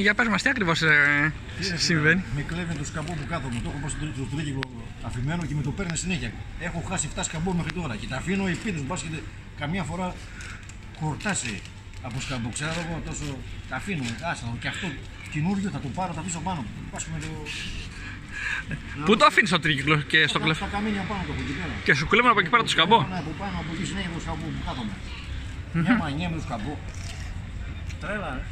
Για πες μας τι ακριβώς ε, συμβαίνει. Με κλέβει το σκαμπό που κάθομαι. Το έχω πάει στο τρί- τρίγυκλο αφημένο και με το παίρνει συνέχεια. Έχω χάσει 7 σκαμπό μέχρι τώρα και τα αφήνω επίτηδε. Μπα και καμία φορά χορτάσει από σκαμπό. Ξέρω εγώ τόσο. Τα αφήνω, άστα και αυτό καινούριο θα το πάρω, θα αφήσω πάνω. Πας με το. Πού το αφήνεις στο τρίκυκλο και στο κλεφ... Τα καμίνια πάνω από εκεί πέρα. Και σου κλέβουν από εκεί πέρα το σκαμπό; Ναι, από πάνω από εκεί συνέχεια το σκαμπό που κάθομαι. Μια μανιά με το σκαμπό. Τρέλα, ρε.